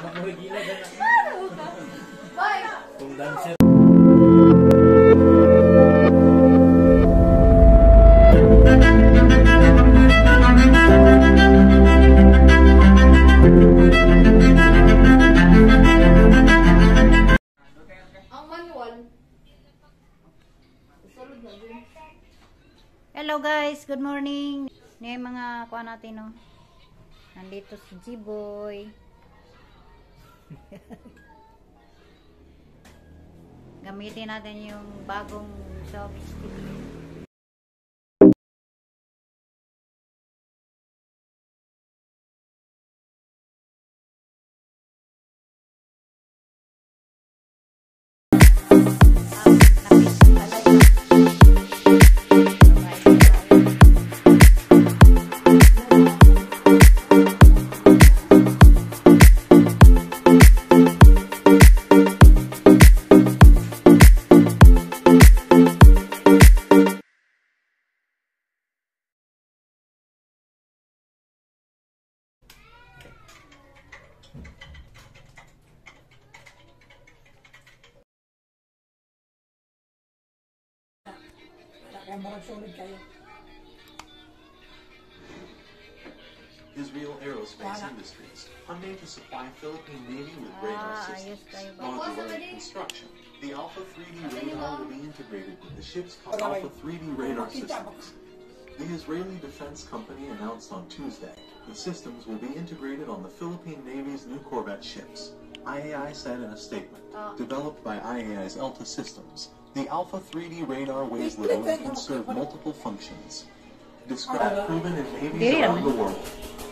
Magmurigila ka na. Bye! Kung dancer. Hello guys, good morning. Ni mga kuha natin no. Nandito si G-Boy. Gamitin natin yung bagong selfie stick. Israel Aerospace Industries, unmade to supply Philippine Navy with radar Ah, systems, ayos modular in construction. The Alpha 3D radar will be integrated with the ship's Alpha 3D radar systems. The Israeli Defense Company announced on Tuesday the systems will be integrated on the Philippine Navy's new corvette ships. IAI said in a statement, developed by IAI's ELTA systems, the Alpha 3D radar weighs little and can serve multiple functions. Described proven in navies around the world,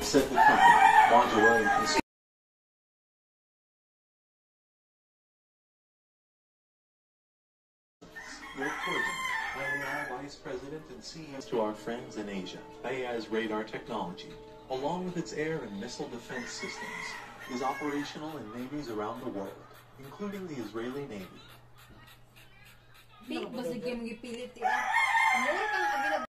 said the company, modular in construction. Rick Corbin, IAI Vice President and CEO to our friends in Asia. IAI's radar technology, along with its air and missile defense systems, is operational in navies around the world, including the Israeli Navy. Di, basta kayo magipilit eh. Mura kang available.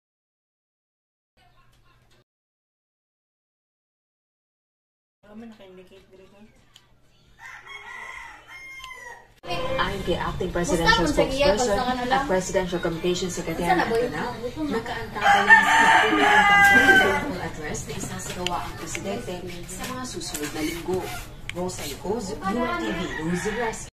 Ayon kay Acting Presidential Basta kung sa iya, basta Spokesperson at Presidential Communications Secretary Basta na, boy. Antonio, nakaantabayan sa pagpapalong pagpapalong address na isasagawa ang Presidente sa mga susunod na linggo. Rosa Ycoz, UNTV News Rescue.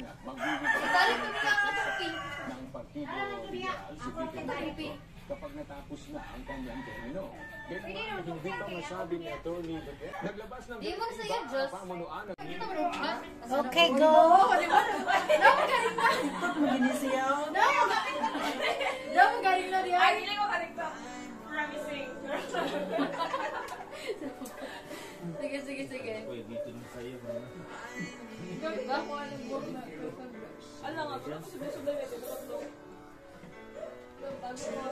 Ibalik mo na ang pink. ng partido liberal si Vicky Moreno natapos na ang kanyang termino. Kaya hindi pa masabi ni Atty. Duterte. Naglabas ng Di mo sa iyo, Diyos. pamunuan ng? Okay, go! Na. Na. Sige, sige, sige. Uy, dito na sa'yo. Diba? Na. Alam nga, pero susunod na dito.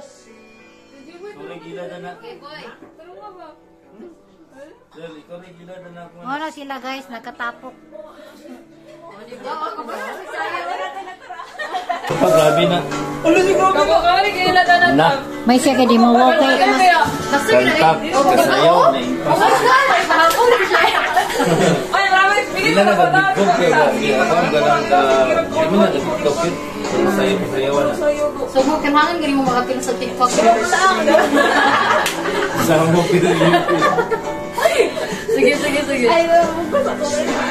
Sige, rin gila na na. Okay, boy. Pero nga ba? Sir, ikaw rin gila na na. kung ano. Ano sila guys, nakatapok. O, diba? Ako ba? Sayang. Ah, grabe na. Kabukari kayo na na Na. May siya kay di mo walk eh. Kasi Kantap. Kasayaw. Oh! Mahapon siya. Ay, Sila ko na kaya gagi ako ang ganang ka. Hindi mo na nag-tiktok yun. Sayo, sayawan na. So, mo kailangan galing mo makapil sa TikTok. Sama mo pinag Sige, sige, sige. Ay,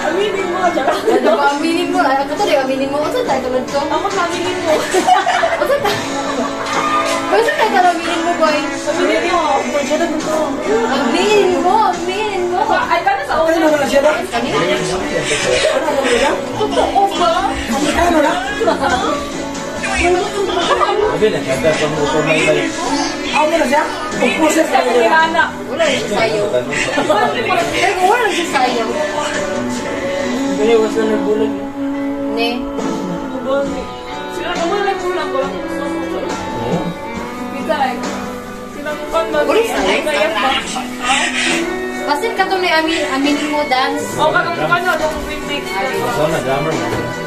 Aminin mo dyan. ano ba aminin mo? Ay, ako to, di aminin mo. Ano tayo tulad ko? Ako aminin mo. Ano tayo? Basta tayo ka aminin mo, boy. Aminin mo. Pwede na dito. Aminin mo, aminin mo. Ay, ka na sa una. Ano na siya ba? Kanina? Totoo ba? Sabi na, kada pa mo ko may life. Inis ka ni Hana. Wala rin siya sayo. Pero wala siya sayo. Biniwas na nagbulag. Ne? Sila naman nagkulang ko lang. Kita ay. Sila naman mag- Uri, sayang. Kaya ba? Basit ka to ni amin, aminin mo, dance. O, kanong mukha nyo, itong remix. So, na-drummer mo. Totoo ba? Sure na? Aminin mo.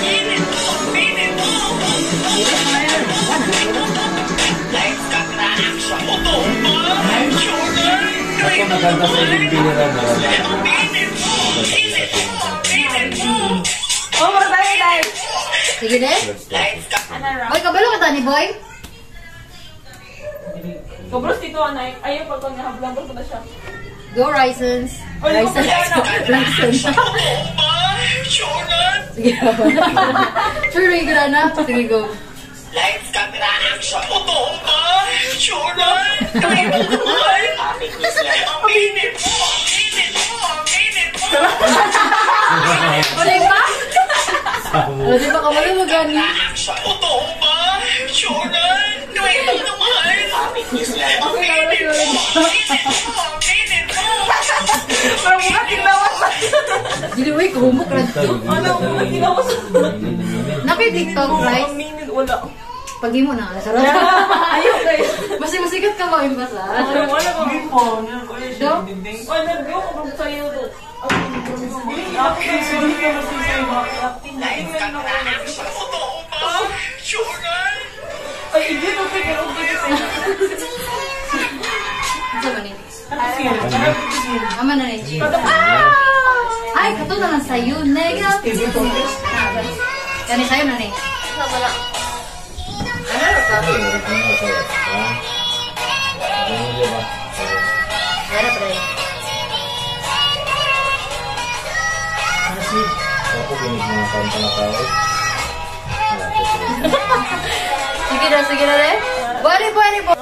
nakanta sa ibig na wala. Oh, mga tayo, tayo. Sige de. Boy, kabalo ka tani, boy? Sobros dito, anay. Ayaw pag kung nahablang ko na siya. Go, Risons. Risons. Risons. Sige. Sure, may na. Sige, go. Lights, camera, action! Totoo ba? Sure na? Mo naman! Aminin mo! Aminin mo! Aminin mo! O, di ba? O, di ba kabalo mo gani? Totoo ba? Sure na? Kaya mo naman! Aminin mo! Aminin mo! Aminin mo! Pero mukha tinawas na. Dili, uy, kumuk na to. Ano, mukha tinawas na. Naki-tiktok, right? Minute, wala. Pag mo na, nasarap. Ayaw kayo. Mas masikat ka ba yung basa? Ano, wala ko. Do? Wala, di ako kung sa'yo to. Acting, sorry ka masisay mo. Acting, Lights, camera, action! Totoo ba? Sure na? Ay, hindi to, pero okay kasi. Ano ba? Ano siya? Ama na G. Ay, kato na lang sa'yo. Negative. Kani sa'yo na ni. Ano na ka? Ay, wala ka na sa Ha? Ano mo di ba? Wala pa rin. Ako kinig mga kanta na tao. Wala ko sila. Sige na, sige na rin. Bari, bari, bari.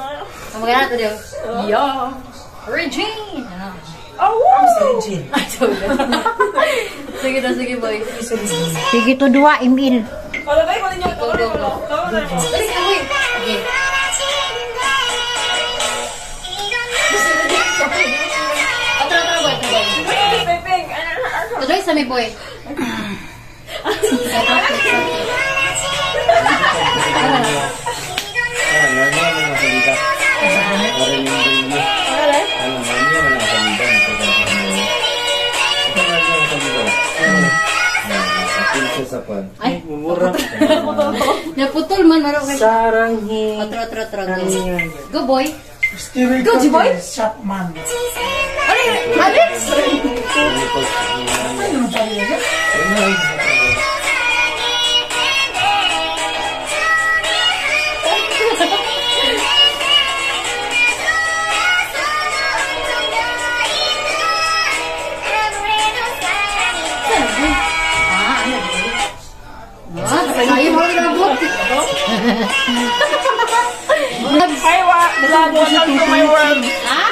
Ang magana to diyo. Yo. Regine. Ano? Oh, wow! Sige na, sige boy. Sige to dua, imil. Wala tayo, wala niyo. Wala tayo, wala. Wala tayo. Dali ka, boy. Okay. Atro, atro, boy, atro, boy. Wait, Pepeng. Ano, ano, ano? Tuloy sa may boy. Pan. Ay, Mumura. naputol man, maro ka. Saranghi. Atro, atro, atro. Go, boy. Go, G-boy. Chapman. Ay, Alex! Ah, my world. Ha?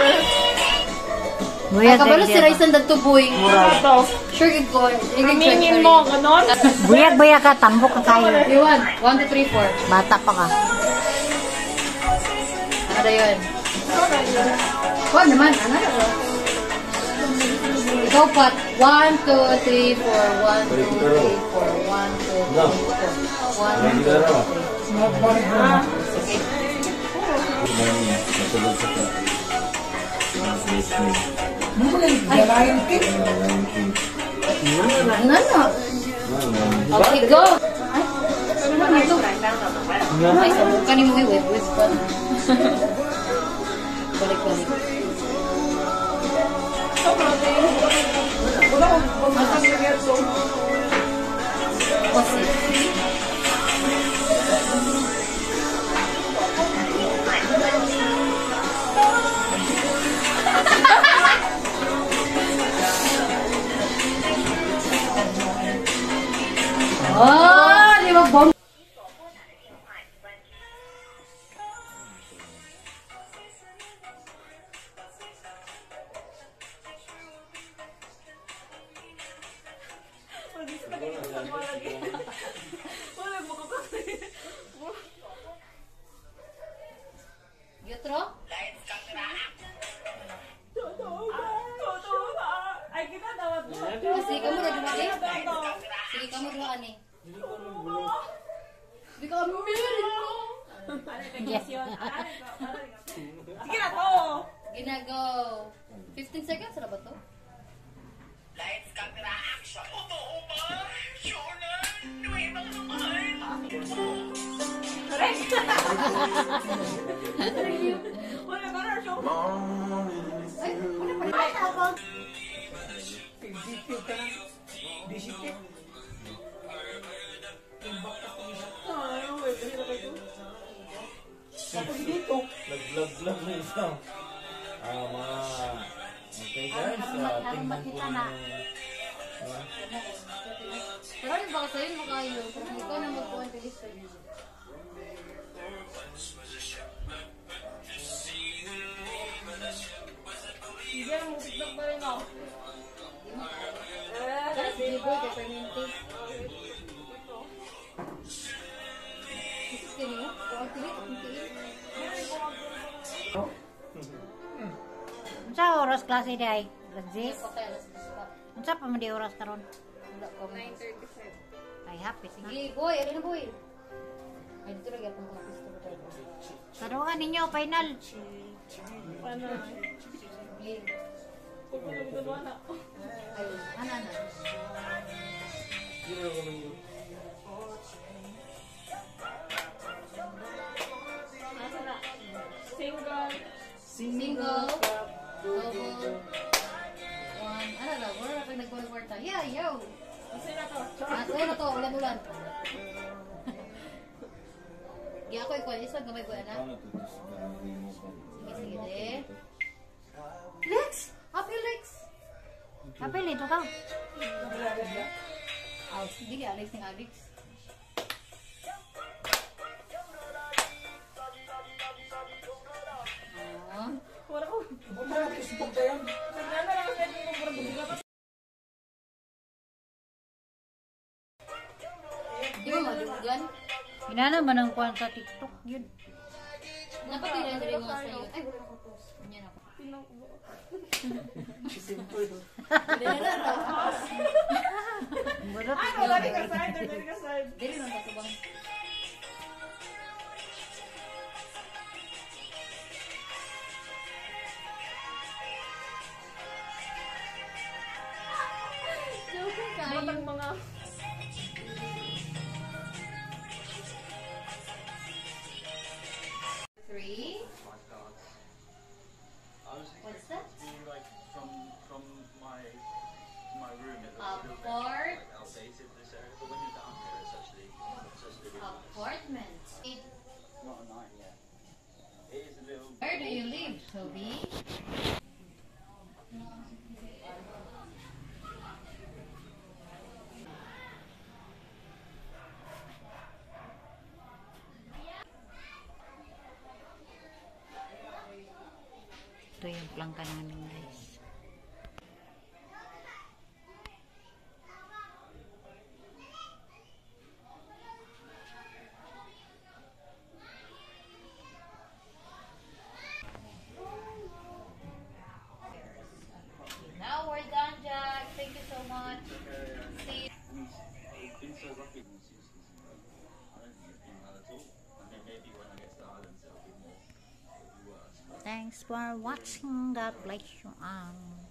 Buyag kabalo si Raisan dagto buy. Murato. Sure gid ko. Aminin mo kanon. Buyag buyag ka tambok ka kayo. Iwan. 1 2 3 4. Bata pa ka. Ada yun. Ko naman ana. Ikaw pat. 1 2 3 4 1 2 3 4 1 2 3 4 1 2 3 4 1 2 3 4 1 2 3 4 Okay, go! Ay, ano naman ito? Ay, sa mukha ni Wala ka na show. Ay, ano pa rin? Pindikit ka na. Disikit. Ano, wait, ano ba ito? Tapos dito. Nag-vlog-vlog na isang. Ah, mga... Okay guys, ah, tingnan po. Ah, Pero ano ba kasi yun makayo? Kung ikaw na magkuhan ka list Hindi na, music pa rin ako. Kaya si Liboy kay Permente. Kasi niyo, kung ang tilit, ang tilit. Unsa oras klase di ay? Alas 10? Okay, alas dos pa. Unsa pa man di oras karon? Wala ko. 9.35. Ay hapit na. Sige, boy, ano na boy? Ay, dito lagi akong pisto ko tayo. Tarungan ninyo final. Na. Ay, ano na? Sino ko nang na? Single. Single. Double. One. Ano na? Wala pag nagkuha-kwarta. Yeah, yo! Kasi na to. Ah, so na to, ulan-ulan. Gi ako ikaw, isa gamay ko ana. Sige, sige de. Lex! Happy Lex! Kapil ito ka. Aw, dili Alex ng Alex. Inana man ang kuan sa TikTok yun. Dapat din na rin mga sa'yo. Ay, wala ko post. Ganyan ako. Na na. Budot Ay, wala rin ka side. Wala rin ka side. Dili man patubang. Plangka namin guys. Thanks for watching. God bless you all.